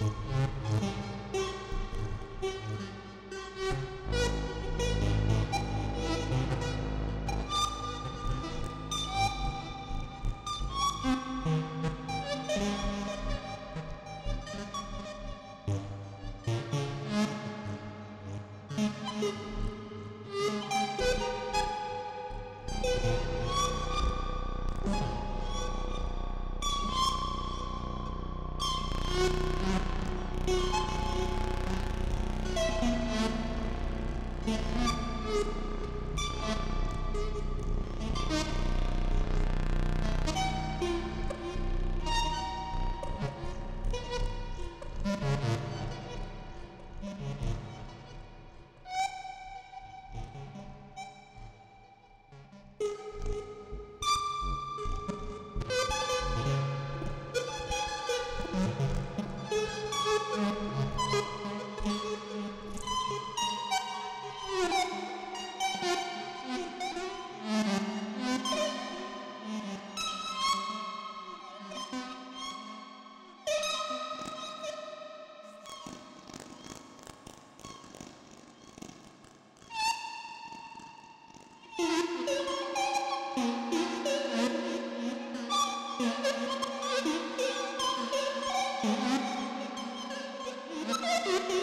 you. Yeah.